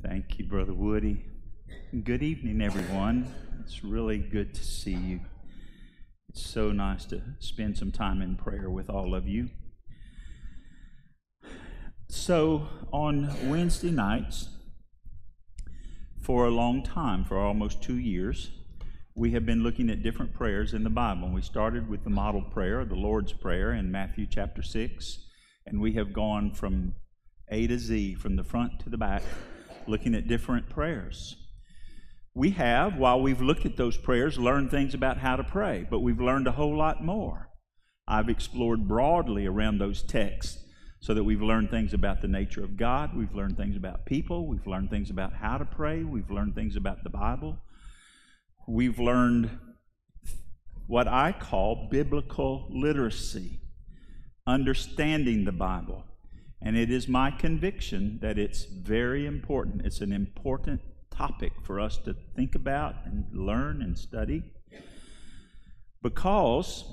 Thank you, Brother Woody. Good evening, everyone. It's really good to see you. It's so nice to spend some time in prayer with all of you. So, on Wednesday nights, for a long time, for almost two years, we have been looking at different prayers in the Bible. We started with the model prayer, the Lord's Prayer, in Matthew chapter 6, and we have gone from A to Z, from the front to the back, looking at different prayers. We have, while we've looked at those prayers, learned things about how to pray, but we've learned a whole lot more. I've explored broadly around those texts so that we've learned things about the nature of God, we've learned things about people, we've learned things about how to pray, we've learned things about the Bible. We've learned what I call biblical literacy, understanding the Bible. And it is my conviction that it's very important. It's an important topic for us to think about and learn and study because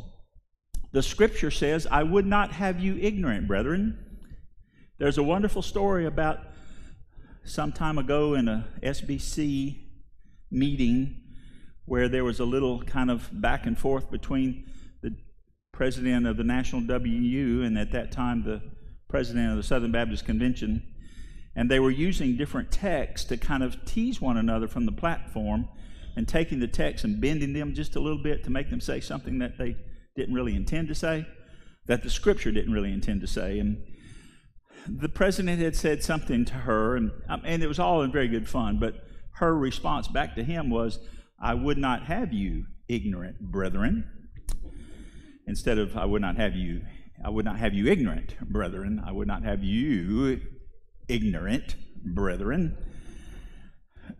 the scripture says, I would not have you ignorant, brethren. There's a wonderful story about some time ago in a SBC meeting where there was a little kind of back and forth between the president of the National WMU and at that time the president of the Southern Baptist Convention, and they were using different texts to kind of tease one another from the platform and taking the text and bending them just a little bit to make them say something that they didn't really intend to say, that the scripture didn't really intend to say. And the president had said something to her, and, um, and it was all in very good fun, but her response back to him was, I would not have you ignorant, brethren. Instead of, I would not have you I would not have you ignorant, brethren. I would not have you ignorant, brethren.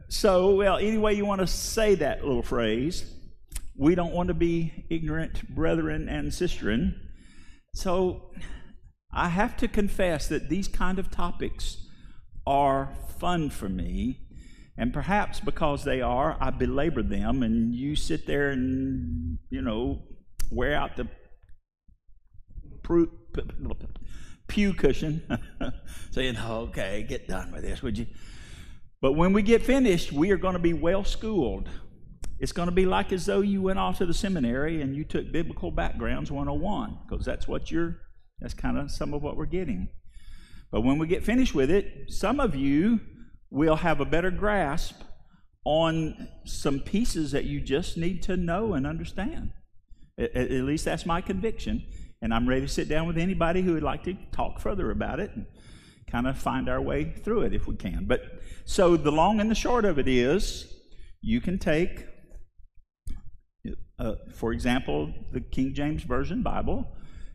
So, well, any way you want to say that little phrase, we don't want to be ignorant, brethren and sisterin. So, I have to confess that these kind of topics are fun for me. And perhaps because they are, I belabor them, and you sit there and, you know, wear out the pew cushion, saying, okay, get done with this, would you? But when we get finished, we are going to be well schooled. It's going to be like as though you went off to the seminary and you took Biblical Backgrounds 101, because that's what you're, that's kind of some of what we're getting. But when we get finished with it, some of you will have a better grasp on some pieces that you just need to know and understand. At, at least that's my conviction. And I'm ready to sit down with anybody who would like to talk further about it and kind of find our way through it if we can. But so the long and the short of it is you can take, uh, for example, the King James Version Bible,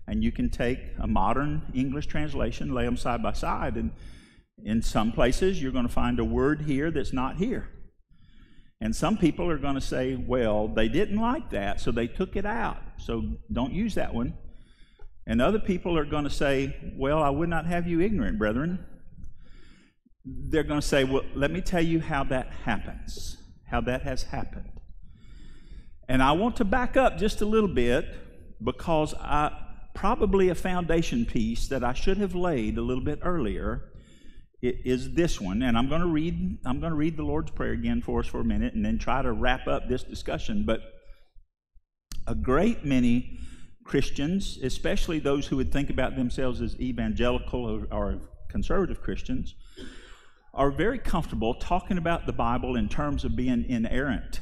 and you can take a modern English translation, lay them side by side, and in some places you're going to find a word here that's not here. And some people are going to say, well, they didn't like that, so they took it out. So don't use that one. And other people are going to say, Well, I would not have you ignorant, brethren. They're going to say, Well, let me tell you how that happens, how that has happened. And I want to back up just a little bit because I, probably a foundation piece that I should have laid a little bit earlier is this one and i'm going to read i'm going to read the lord's prayer again for us for a minute and then try to wrap up this discussion but a great many Christians, especially those who would think about themselves as evangelical or, or conservative Christians, are very comfortable talking about the Bible in terms of being inerrant.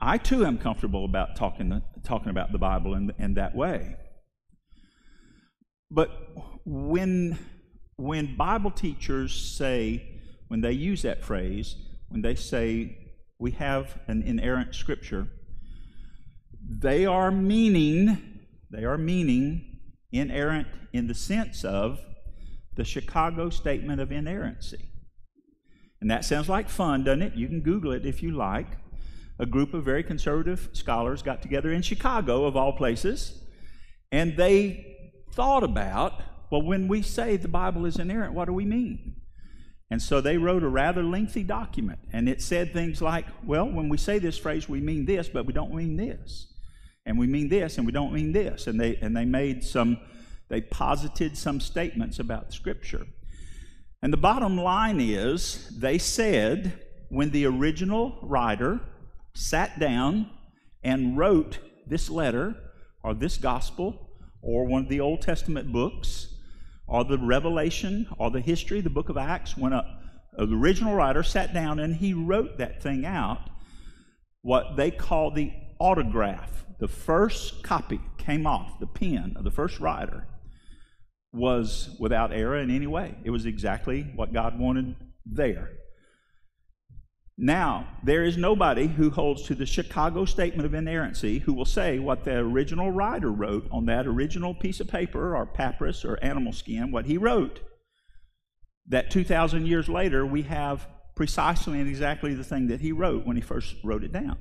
I too am comfortable about talking, talking about the Bible in, in that way. But when, when Bible teachers say, when they use that phrase, when they say we have an inerrant scripture, they are meaning, they are meaning inerrant in the sense of the Chicago Statement of Inerrancy. And that sounds like fun, doesn't it? You can Google it if you like. A group of very conservative scholars got together in Chicago, of all places, and they thought about well, when we say the Bible is inerrant, what do we mean? And so they wrote a rather lengthy document, and it said things like, well, when we say this phrase, we mean this, but we don't mean this and we mean this and we don't mean this. And they and they made some they posited some statements about scripture. And the bottom line is they said when the original writer sat down and wrote this letter or this gospel or one of the Old Testament books or the Revelation or the history, the book of Acts, when a, original writer sat down and he wrote that thing out, what they call the autograph, the first copy came off the pen of the first writer, was without error in any way. It was exactly what God wanted there. Now, there is nobody who holds to the Chicago Statement of Inerrancy who will say what the original writer wrote on that original piece of paper or papyrus or animal skin, what he wrote, that 2,000 years later we have precisely and exactly the thing that he wrote when he first wrote it down.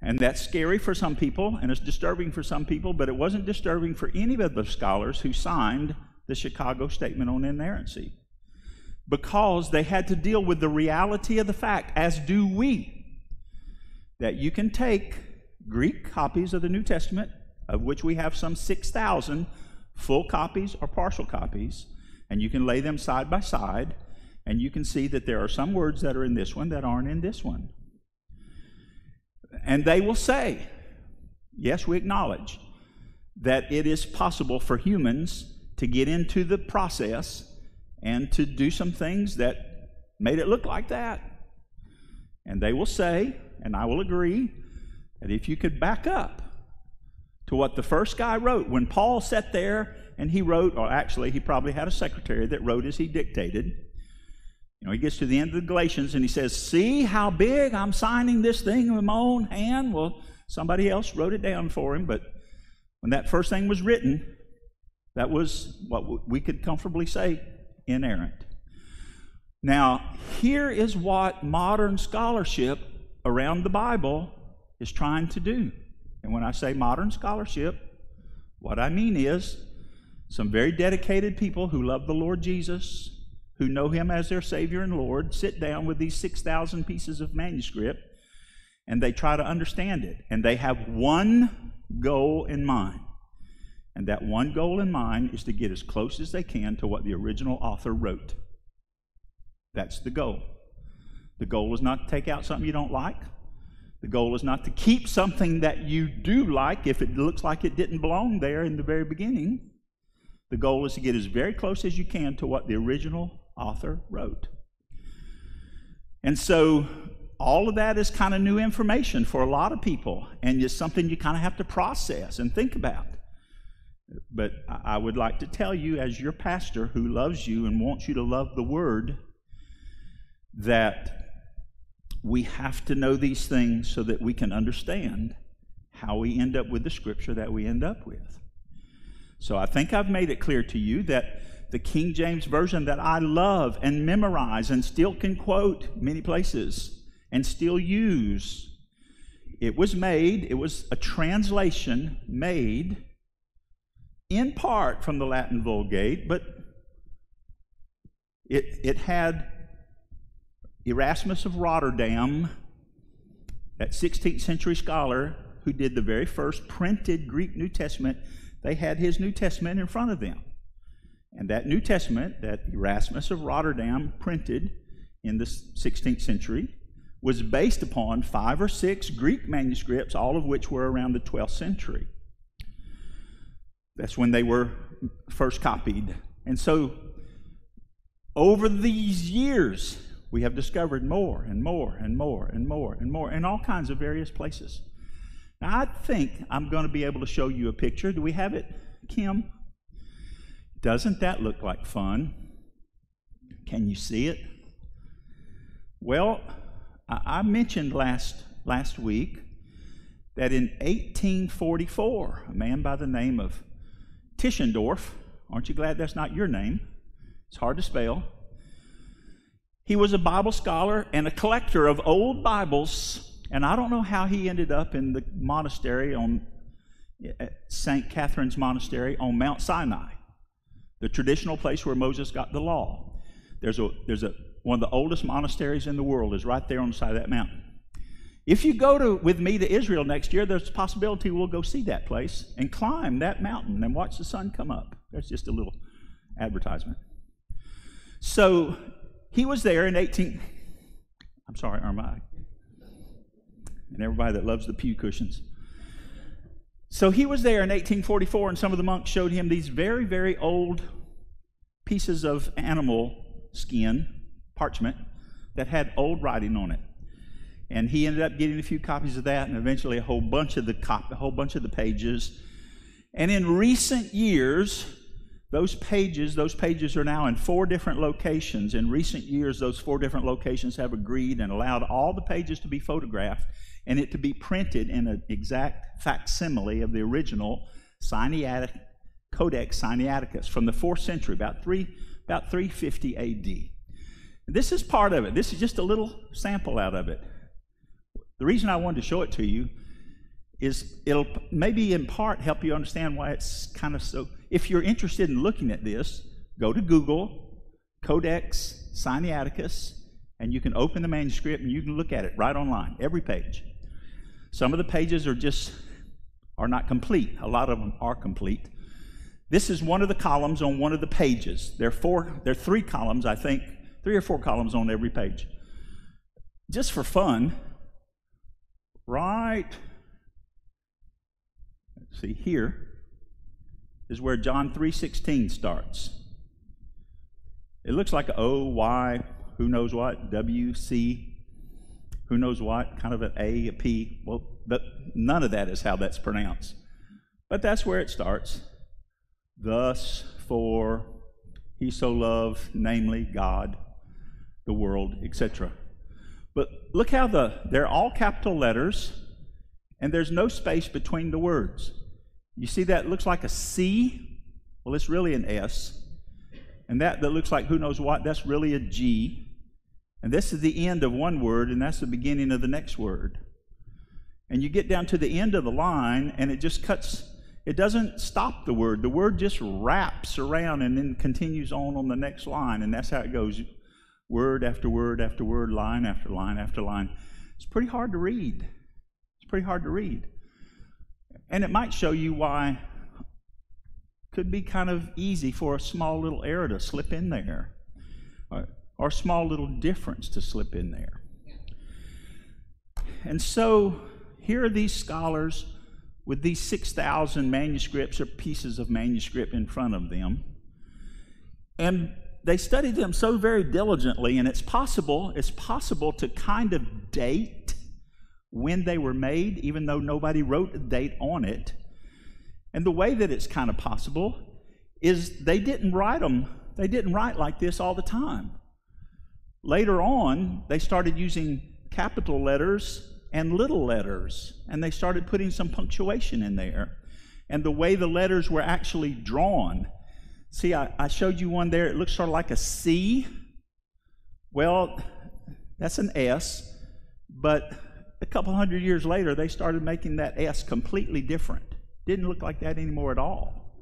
And that's scary for some people and it's disturbing for some people, but it wasn't disturbing for any of the scholars who signed the Chicago Statement on Inerrancy because they had to deal with the reality of the fact, as do we, that you can take Greek copies of the New Testament, of which we have some 6,000 full copies or partial copies, and you can lay them side by side, and you can see that there are some words that are in this one that aren't in this one. And they will say, yes, we acknowledge that it is possible for humans to get into the process and to do some things that made it look like that. And they will say, and I will agree, that if you could back up to what the first guy wrote, when Paul sat there and he wrote, or actually, he probably had a secretary that wrote as he dictated. You know, he gets to the end of the Galatians and he says, See how big I'm signing this thing with my own hand? Well, somebody else wrote it down for him, but when that first thing was written, that was what we could comfortably say inerrant. Now, here is what modern scholarship around the Bible is trying to do. And when I say modern scholarship, what I mean is some very dedicated people who love the Lord Jesus, who know Him as their Savior and Lord, sit down with these 6,000 pieces of manuscript and they try to understand it. And they have one goal in mind and that one goal in mind is to get as close as they can to what the original author wrote. That's the goal. The goal is not to take out something you don't like. The goal is not to keep something that you do like if it looks like it didn't belong there in the very beginning. The goal is to get as very close as you can to what the original author wrote. And so all of that is kind of new information for a lot of people, and it's something you kind of have to process and think about. But I would like to tell you, as your pastor who loves you and wants you to love the Word, that we have to know these things so that we can understand how we end up with the Scripture that we end up with. So I think I've made it clear to you that the King James Version that I love and memorize and still can quote many places and still use, it was made, it was a translation made in part from the Latin Vulgate, but it, it had Erasmus of Rotterdam, that 16th century scholar who did the very first printed Greek New Testament, they had his New Testament in front of them. And that New Testament that Erasmus of Rotterdam printed in the 16th century was based upon five or six Greek manuscripts, all of which were around the 12th century. That's when they were first copied. And so, over these years, we have discovered more and more and more and more and more in all kinds of various places. Now, I think I'm going to be able to show you a picture. Do we have it, Kim? Doesn't that look like fun? Can you see it? Well, I mentioned last, last week that in 1844, a man by the name of Tischendorf. Aren't you glad that's not your name? It's hard to spell. He was a Bible scholar and a collector of old Bibles, and I don't know how he ended up in the monastery on eh, eh, St. Catherine's Monastery on Mount Sinai, the traditional place where Moses got the law. There's a there's a one of the oldest monasteries in the world is right there on the side of that mountain. If you go to, with me to Israel next year, there's a possibility we'll go see that place and climb that mountain and watch the sun come up. That's just a little advertisement. So he was there in 18. I'm sorry, Irma. And everybody that loves the pew cushions. So he was there in 1844, and some of the monks showed him these very, very old pieces of animal skin, parchment, that had old writing on it. And he ended up getting a few copies of that, and eventually a whole bunch of the cop- a whole bunch of the pages. And in recent years, those pages, those pages are now in four different locations. In recent years, those four different locations have agreed and allowed all the pages to be photographed and it to be printed in an exact facsimile of the original Sinaitic, Codex Sinaiticus from the fourth century, about three, about 350 A.D. This is part of it. This is just a little sample out of it. The reason I wanted to show it to you is it'll maybe in part help you understand why it's kind of so. If you're interested in looking at this, go to Google, Codex Sinaiticus, and you can open the manuscript and you can look at it right online, every page. Some of the pages are just are not complete. A lot of them are complete. This is one of the columns on one of the pages. There are four, there are three columns, I think, three or four columns on every page. Just for fun, right see here is where John 3:16 starts. It looks like O Y who knows what W C who knows what kind of an A a P. Well, but none of that is how that's pronounced. But that's where it starts. Thus for he so loved namely God the world etc. But look how the they're all capital letters and there's no space between the words. You see that looks like a C? Well, it's really an S. And that that looks like who knows what, that's really a G. And this is the end of one word, and that's the beginning of the next word. And you get down to the end of the line, and it just cuts, it doesn't stop the word. The word just wraps around and then continues on on the next line, and that's how it goes word after word after word, line after line after line. It's pretty hard to read. It's pretty hard to read. And it might show you why could be kind of easy for a small little error to slip in there, uh, or, small little difference to slip in there. And so here are these scholars with these 6,000 manuscripts or pieces of manuscript in front of them. And they studied them so very diligently, and it's possible, it's possible to kind of date when they were made, even though nobody wrote a date on it. And the way that it's kind of possible is they didn't write them, they didn't write like this all the time. Later on, they started using capital letters and little letters, and they started putting some punctuation in there. And the way the letters were actually drawn. See, I, I showed you one there, it looks sort of like a C. Well, that's an S, but a couple hundred years later, they started making that S completely different. Didn't look like that anymore at all.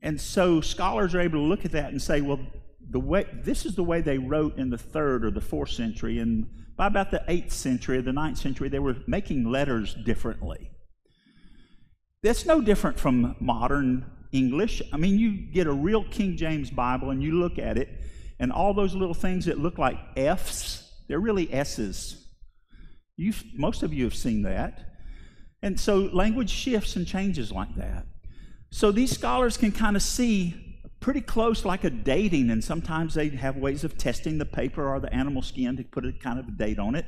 And so scholars are able to look at that and say, well, the way this is the way they wrote in the third or the fourth century, and by about the eighth century or the ninth century, they were making letters differently. That's no different from modern English. I mean, you get a real King James Bible and you look at it, and all those little things that look like F's, they're really S's. You've, most of you have seen that. And so language shifts and changes like that. So these scholars can kind of see pretty close like a dating, and sometimes they have ways of testing the paper or the animal skin to put a kind of a date on it.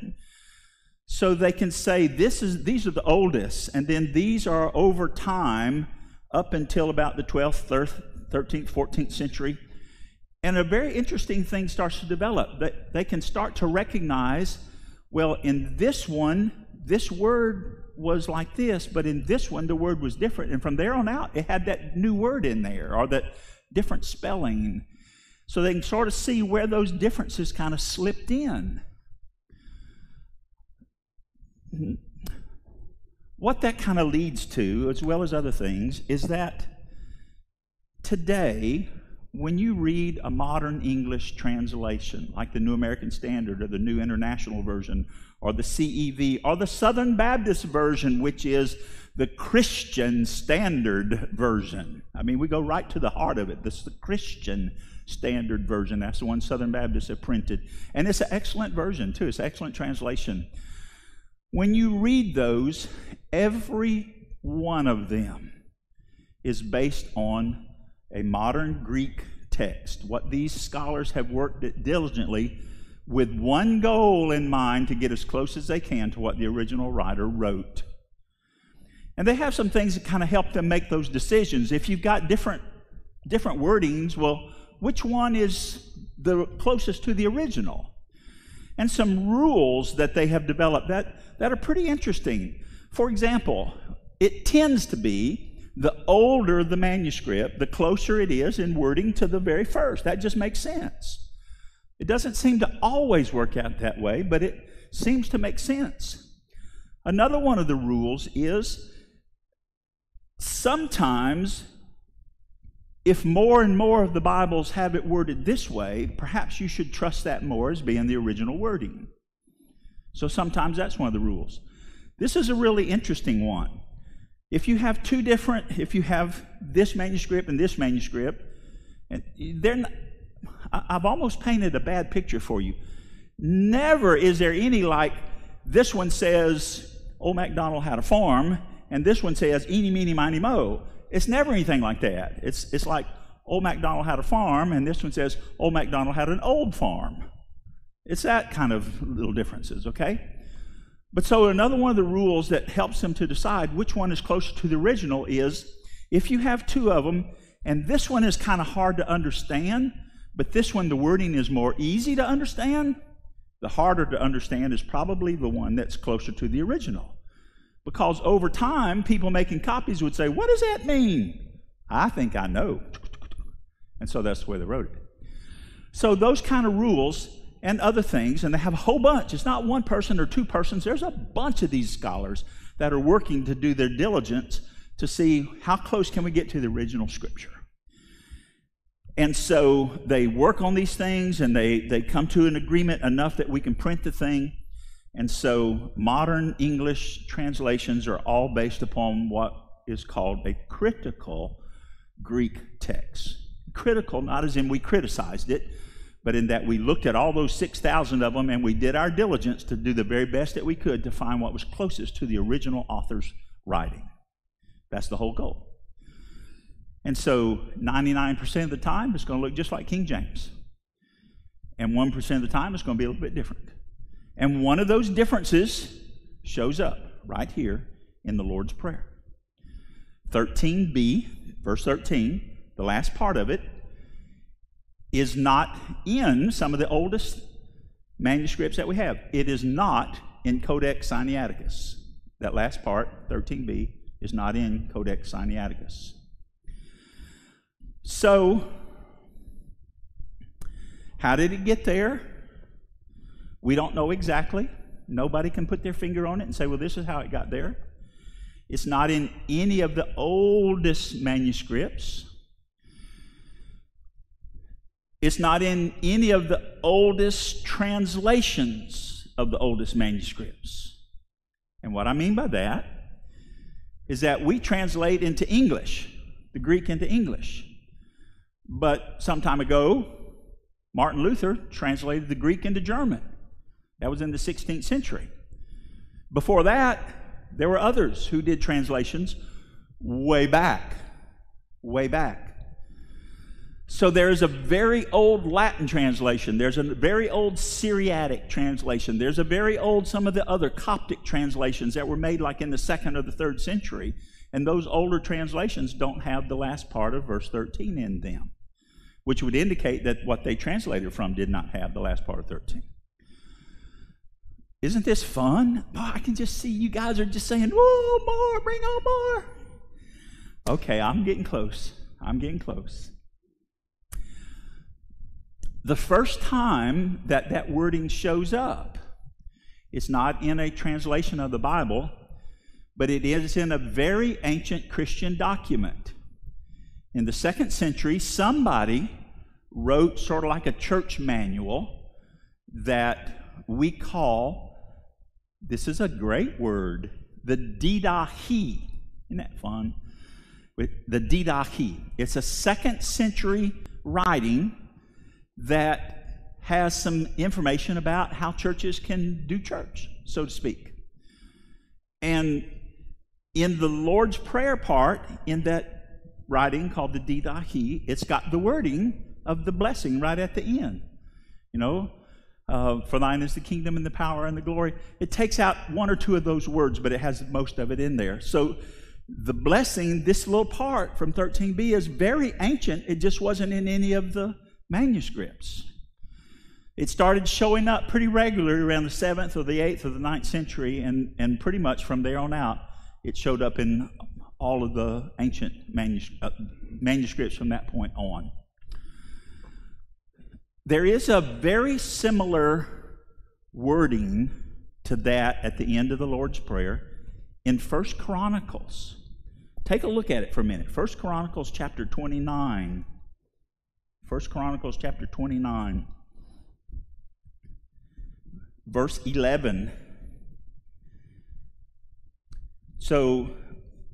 So they can say this is these are the oldest, and then these are over time up until about the 12th, 13th, 14th century. And a very interesting thing starts to develop. That they can start to recognize well, in this one, this word was like this, but in this one, the word was different. And from there on out, it had that new word in there or that different spelling. So they can sort of see where those differences kind of slipped in. What that kind of leads to, as well as other things, is that today when you read a modern English translation, like the New American Standard or the New International Version or the CEV or the Southern Baptist Version, which is the Christian Standard Version. I mean, we go right to the heart of it. This is the Christian Standard Version. That's the one Southern Baptists have printed. And it's an excellent version, too. It's an excellent translation. When you read those, every one of them is based on a modern Greek text. What these scholars have worked at diligently with one goal in mind to get as close as they can to what the original writer wrote. And they have some things that kind of help them make those decisions. If you've got different different wordings, well, which one is the closest to the original? And some rules that they have developed that, that are pretty interesting. For example, it tends to be the older the manuscript, the closer it is in wording to the very first. That just makes sense. It doesn't seem to always work out that way, but it seems to make sense. Another one of the rules is sometimes, if more and more of the Bibles have it worded this way, perhaps you should trust that more as being the original wording. So sometimes that's one of the rules. This is a really interesting one. If you have two different, if you have this manuscript and this manuscript, and they're not, I've almost painted a bad picture for you. Never is there any like this one says old MacDonald had a farm, and this one says eeny, meeny, miny, mo. It's never anything like that. It's, it's like old MacDonald had a farm, and this one says old MacDonald had an old farm. It's that kind of little differences, okay? But so another one of the rules that helps them to decide which one is closer to the original is if you have two of them, and this one is kind of hard to understand, but this one, the wording is more easy to understand, the harder to understand is probably the one that's closer to the original. Because over time, people making copies would say, What does that mean? I think I know. And so that's the way they wrote it. So those kind of rules and other things, and they have a whole bunch. It's not one person or two persons, there's a bunch of these scholars that are working to do their diligence to see how close can we get to the original scripture. And so they work on these things and they, they come to an agreement enough that we can print the thing. And so modern English translations are all based upon what is called a critical Greek text. Critical, not as in we criticized it, but in that we looked at all those 6,000 of them and we did our diligence to do the very best that we could to find what was closest to the original author's writing. That's the whole goal. And so 99% of the time, it's going to look just like King James. And 1% of the time, it's going to be a little bit different. And one of those differences shows up right here in the Lord's Prayer. 13b, verse 13, the last part of it, is not in some of the oldest manuscripts that we have. It is not in Codex Sinaiticus. That last part, 13b, is not in Codex Sinaiticus. So, how did it get there? We don't know exactly. Nobody can put their finger on it and say, well, this is how it got there. It's not in any of the oldest manuscripts. It's not in any of the oldest translations of the oldest manuscripts. And what I mean by that is that we translate into English, the Greek into English. But some time ago, Martin Luther translated the Greek into German. That was in the 16th century. Before that, there were others who did translations way back, way back. So there's a very old Latin translation. There's a very old Syriac translation. There's a very old, some of the other Coptic translations that were made like in the second or the third century. And those older translations don't have the last part of verse 13 in them, which would indicate that what they translated from did not have the last part of 13. Isn't this fun? Oh, I can just see you guys are just saying, whoa, more, bring on more. Okay, I'm getting close. I'm getting close. The first time that that wording shows up, it's not in a translation of the Bible, but it is in a very ancient Christian document. In the second century, somebody wrote sort of like a church manual that we call, this is a great word, the Didache. Isn't that fun? The Didache. It's a second century writing that has some information about how churches can do church, so to speak. And in the Lord's Prayer part, in that writing called the Didache, it's got the wording of the blessing right at the end. You know, uh, for thine is the kingdom and the power and the glory. It takes out one or two of those words, but it has most of it in there. So the blessing, this little part from 13b, is very ancient. It just wasn't in any of the manuscripts. It started showing up pretty regularly around the 7th or the 8th or the 9th century, and, and pretty much from there on out, it showed up in all of the ancient uh, manuscripts from that point on. There is a very similar wording to that at the end of the Lord's Prayer in First Chronicles. Take a look at it for a minute. First Chronicles chapter 29. First Chronicles chapter 29 verse 11. So,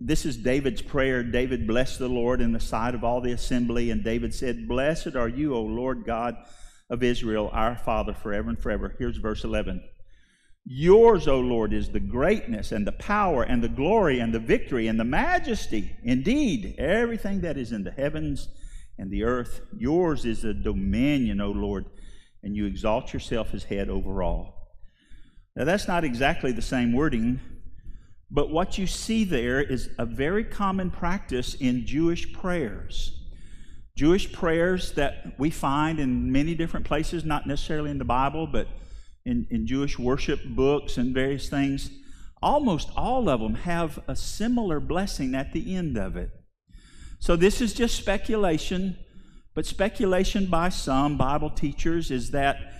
this is David's prayer. David blessed the Lord in the sight of all the assembly, and David said, Blessed are you, O Lord God of Israel, our Father, forever and forever. Here's verse 11. Yours, O Lord, is the greatness and the power and the glory and the victory and the majesty. Indeed, everything that is in the heavens and the earth, yours is the dominion, O Lord, and you exalt yourself as head over all. Now, that's not exactly the same wording, but what you see there is a very common practice in Jewish prayers. Jewish prayers that we find in many different places, not necessarily in the Bible, but in, in Jewish worship books and various things. Almost all of them have a similar blessing at the end of it. So, this is just speculation, but speculation by some Bible teachers is that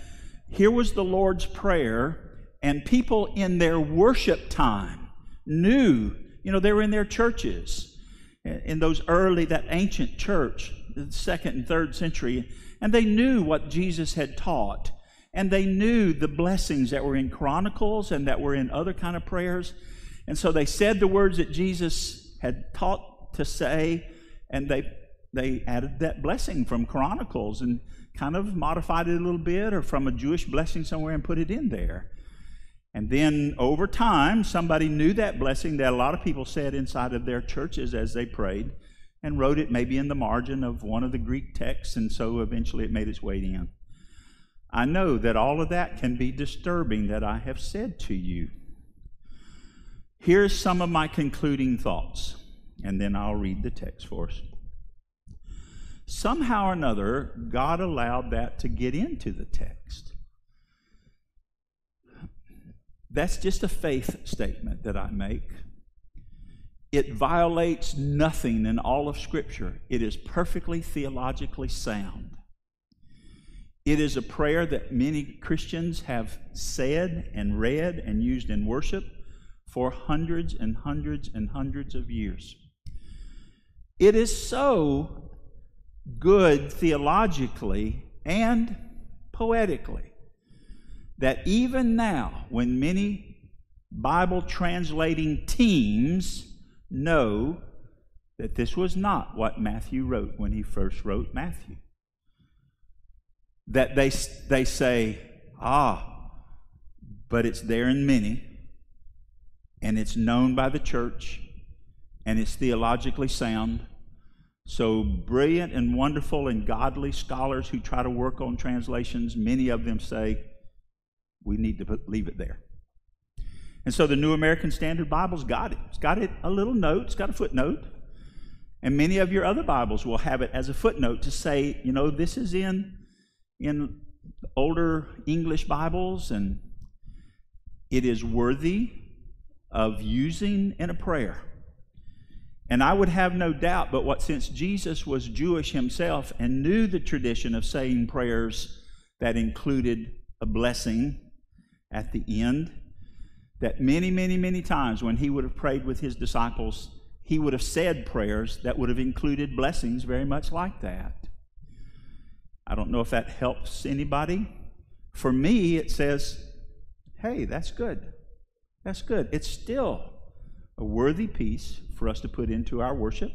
here was the Lord's Prayer and people in their worship time knew, you know, they were in their churches in those early, that ancient church, the second and third century, and they knew what Jesus had taught. And they knew the blessings that were in Chronicles and that were in other kind of prayers. And so they said the words that Jesus had taught to say, and they they added that blessing from Chronicles and kind of modified it a little bit, or from a Jewish blessing somewhere and put it in there. And then over time, somebody knew that blessing that a lot of people said inside of their churches as they prayed and wrote it maybe in the margin of one of the Greek texts, and so eventually it made its way in. I know that all of that can be disturbing that I have said to you. Here's some of my concluding thoughts, and then I'll read the text for us. Somehow or another, God allowed that to get into the text. That's just a faith statement that I make. It violates nothing in all of Scripture. It is perfectly theologically sound. It is a prayer that many Christians have said and read and used in worship for hundreds and hundreds and hundreds of years. It is so good theologically and poetically that even now, when many Bible translating teams know that this was not what Matthew wrote when he first wrote Matthew, that they, they say, ah, but it's there in many, and it's known by the church, and it's theologically sound. So, brilliant and wonderful and godly scholars who try to work on translations, many of them say, we need to put, leave it there. And so the New American Standard Bible's got it. It's got it a little note, it's got a footnote. And many of your other Bibles will have it as a footnote to say, you know, this is in in older English Bibles and it is worthy of using in a prayer. And I would have no doubt but what since Jesus was Jewish himself and knew the tradition of saying prayers that included a blessing at the end that many, many, many times when he would have prayed with his disciples, he would have said prayers that would have included blessings very much like that. I don't know if that helps anybody. For me, it says, hey, that's good. That's good. It's still a worthy piece for us to put into our worship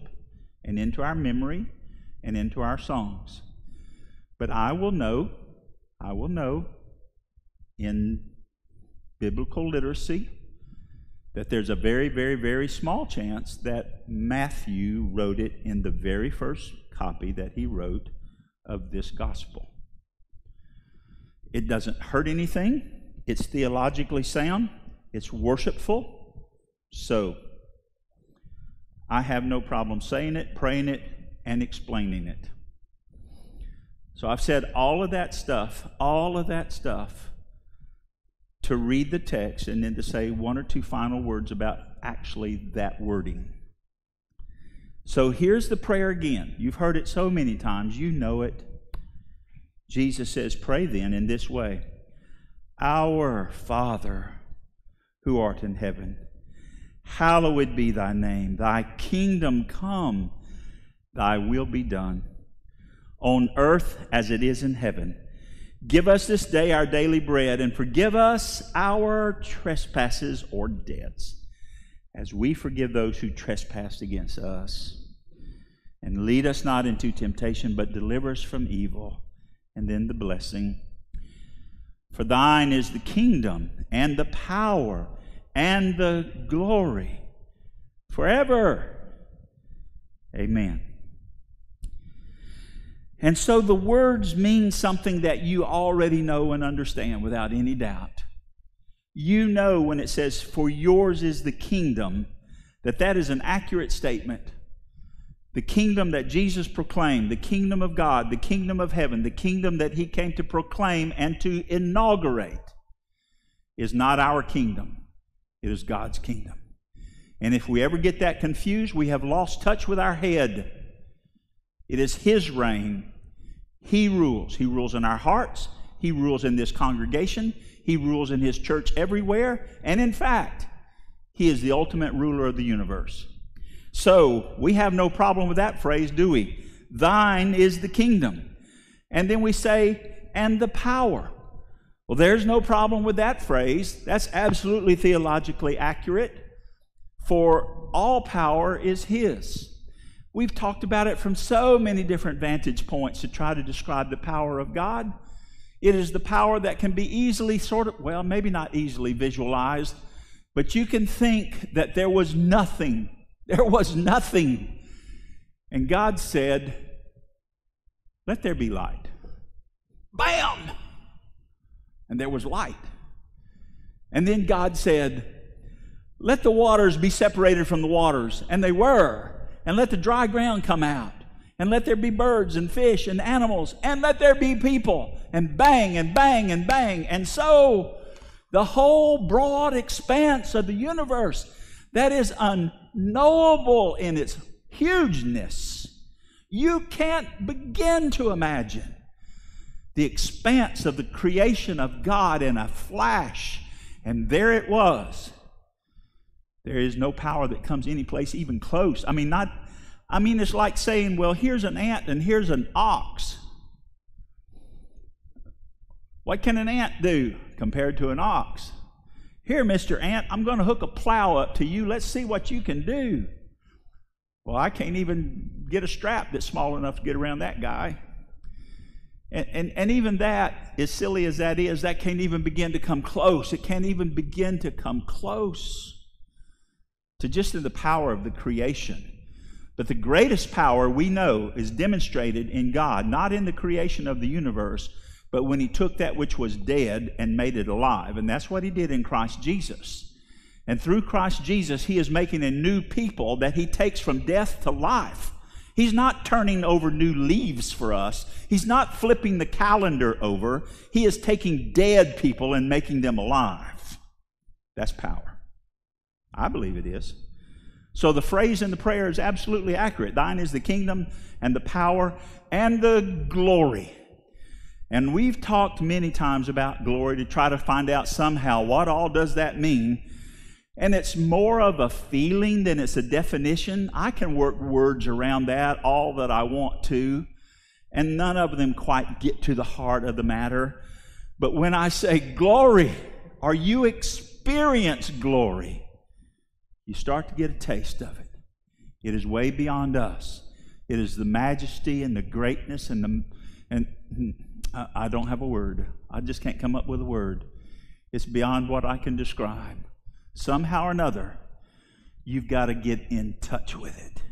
and into our memory and into our songs. But I will know, I will know in biblical literacy that there's a very, very, very small chance that Matthew wrote it in the very first copy that he wrote of this gospel. It doesn't hurt anything, it's theologically sound, it's worshipful. So, I have no problem saying it, praying it, and explaining it. So, I've said all of that stuff, all of that stuff to read the text and then to say one or two final words about actually that wording. So here's the prayer again. You've heard it so many times, you know it. Jesus says, Pray then in this way Our Father who art in heaven, hallowed be thy name. Thy kingdom come, thy will be done, on earth as it is in heaven. Give us this day our daily bread, and forgive us our trespasses or debts, as we forgive those who trespass against us. And lead us not into temptation, but deliver us from evil. And then the blessing. For thine is the kingdom, and the power, and the glory forever. Amen. And so the words mean something that you already know and understand without any doubt. You know when it says, For yours is the kingdom, that that is an accurate statement. The kingdom that Jesus proclaimed, the kingdom of God, the kingdom of heaven, the kingdom that he came to proclaim and to inaugurate, is not our kingdom, it is God's kingdom. And if we ever get that confused, we have lost touch with our head. It is His reign, he rules. He rules in our hearts. He rules in this congregation. He rules in His church everywhere. And in fact, He is the ultimate ruler of the universe. So we have no problem with that phrase, do we? Thine is the kingdom. And then we say, and the power. Well, there's no problem with that phrase. That's absolutely theologically accurate. For all power is His. We've talked about it from so many different vantage points to try to describe the power of God. It is the power that can be easily sort of, well, maybe not easily visualized, but you can think that there was nothing. There was nothing. And God said, Let there be light. Bam! And there was light. And then God said, Let the waters be separated from the waters. And they were and let the dry ground come out, and let there be birds and fish and animals, and let there be people, and bang and bang and bang. And so, the whole broad expanse of the universe that is unknowable in its hugeness, you can't begin to imagine the expanse of the creation of God in a flash. And there it was. There is no power that comes any place even close. I mean, not, I mean, it's like saying, well, here's an ant and here's an ox. What can an ant do compared to an ox? Here, Mr. Ant, I'm going to hook a plow up to you. Let's see what you can do. Well, I can't even get a strap that's small enough to get around that guy. And, and, and even that, as silly as that is, that can't even begin to come close. It can't even begin to come close to just in the power of the creation. But the greatest power we know is demonstrated in God, not in the creation of the universe, but when He took that which was dead and made it alive. And that's what He did in Christ Jesus. And through Christ Jesus, He is making a new people that He takes from death to life. He's not turning over new leaves for us. He's not flipping the calendar over. He is taking dead people and making them alive. That's power. I believe it is. So the phrase in the prayer is absolutely accurate. Thine is the kingdom and the power and the glory. And we've talked many times about glory to try to find out somehow what all does that mean. And it's more of a feeling than it's a definition. I can work words around that all that I want to. And none of them quite get to the heart of the matter. But when I say glory, are you experience glory? You start to get a taste of it. It is way beyond us. It is the majesty and the greatness and the and I don't have a word. I just can't come up with a word. It's beyond what I can describe. Somehow or another, you've got to get in touch with it.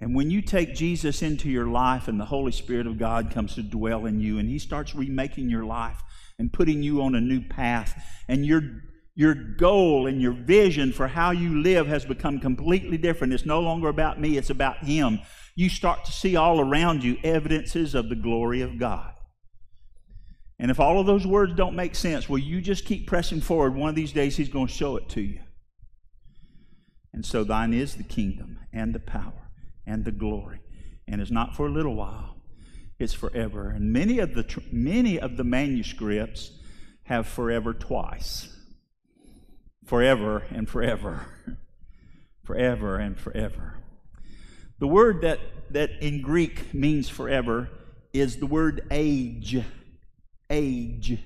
And when you take Jesus into your life and the Holy Spirit of God comes to dwell in you and He starts remaking your life and putting you on a new path, and your, your goal and your vision for how you live has become completely different. It's no longer about me, it's about Him. You start to see all around you evidences of the glory of God. And if all of those words don't make sense, well, you just keep pressing forward. One of these days, He's going to show it to you. And so, thine is the kingdom and the power and the glory. And it's not for a little while, it's forever. And many of the, many of the manuscripts have forever twice forever and forever. forever and forever. The word that, that in Greek means forever is the word age. Age.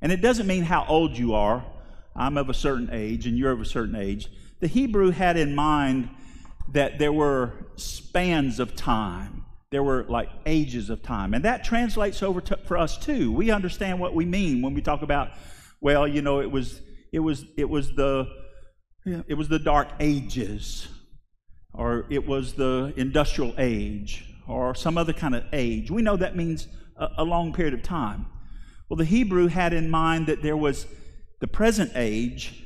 And it doesn't mean how old you are. I'm of a certain age and you're of a certain age. The Hebrew had in mind that there were spans of time. There were like ages of time. And that translates over to, for us too. We understand what we mean when we talk about, well, you know, it was it was it was the it was the dark ages or it was the industrial age or some other kind of age. We know that means a, a long period of time. Well, the Hebrew had in mind that there was the present age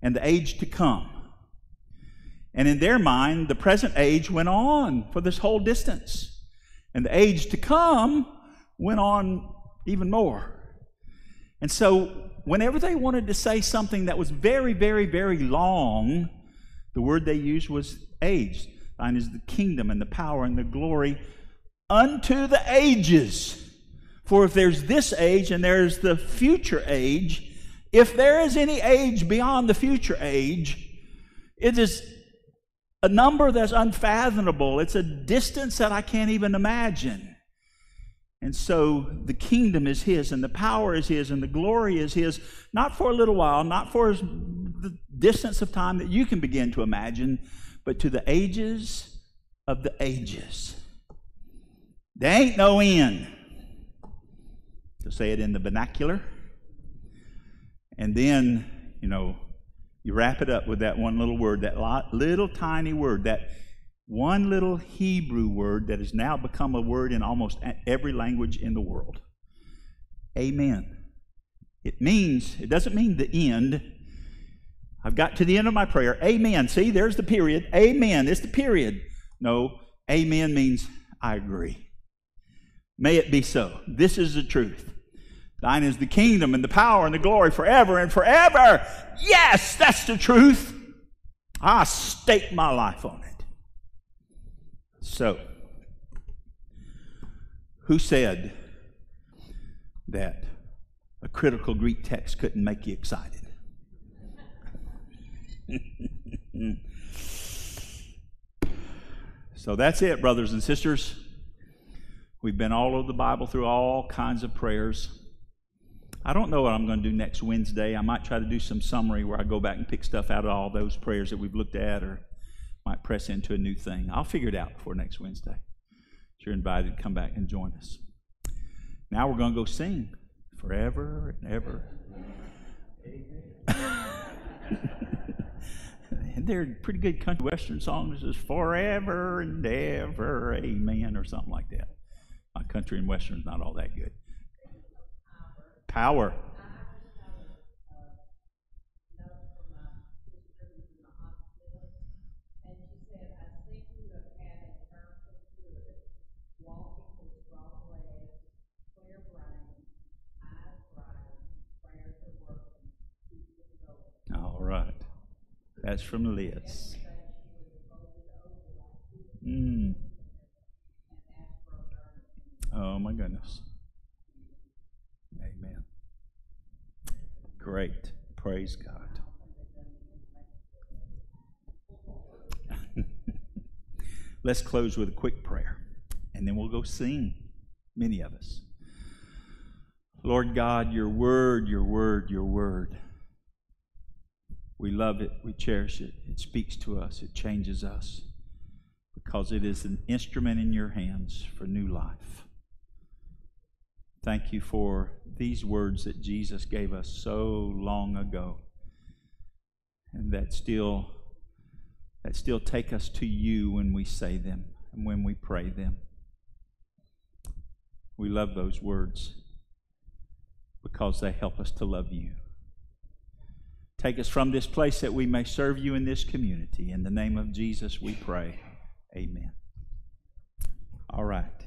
and the age to come. And in their mind, the present age went on for this whole distance. And the age to come went on even more. And so, whenever they wanted to say something that was very, very, very long, the word they used was age. Thine is the kingdom and the power and the glory unto the ages. For if there's this age and there's the future age, if there is any age beyond the future age, it is a number that's unfathomable. It's a distance that I can't even imagine. And so the kingdom is His, and the power is His, and the glory is His, not for a little while, not for the distance of time that you can begin to imagine, but to the ages of the ages. There ain't no end, to say it in the vernacular. And then, you know, you wrap it up with that one little word, that little tiny word, that one little Hebrew word that has now become a word in almost every language in the world. Amen. It means, it doesn't mean the end. I've got to the end of my prayer. Amen. See, there's the period. Amen. It's the period. No, amen means I agree. May it be so. This is the truth. Thine is the kingdom and the power and the glory forever and forever. Yes, that's the truth. I stake my life on it. So, who said that a critical Greek text couldn't make you excited? so that's it, brothers and sisters. We've been all over the Bible through all kinds of prayers. I don't know what I'm going to do next Wednesday. I might try to do some summary where I go back and pick stuff out of all those prayers that we've looked at, or might press into a new thing. I'll figure it out before next Wednesday. If You're invited come back and join us. Now we're going to go sing forever and ever. and they're pretty good country western songs. It's forever and ever, amen, or something like that. My country and western's not all that good. Power. All right. That's from Liz. Mm. Oh, my goodness. Amen. Great. Praise God. Let's close with a quick prayer. and then we'll go sing, many of us. Lord God, your word, your word, your word. We love it, we cherish it. It speaks to us, it changes us because it is an instrument in your hands for new life. Thank you for these words that Jesus gave us so long ago and that still that still take us to you when we say them and when we pray them. We love those words because they help us to love you. Take us from this place that we may serve you in this community. In the name of Jesus, we pray. Amen. All right.